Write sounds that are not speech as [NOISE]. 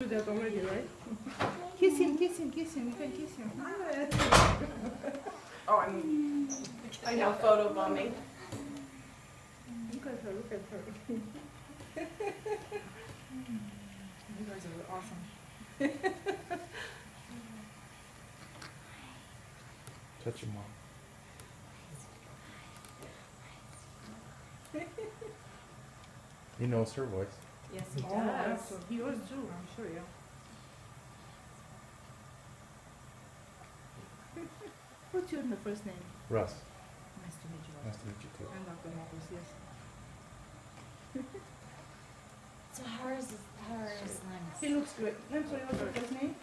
do that already, right? Kiss him, kiss him, kiss him. You can kiss him. Oh, I mean, I know, photo bombing. look at her, look at her. You guys are awesome. Touch your mom. He knows her voice. Yes, he Oh, does. absolutely. He yours too, I'm sure, yeah. [LAUGHS] What's your first name? Russ, Nice to meet you. nice to meet you too. I'm Dr. Marcos, yes. [LAUGHS] So hers is hers He looks great. I'm sorry, what's your first name?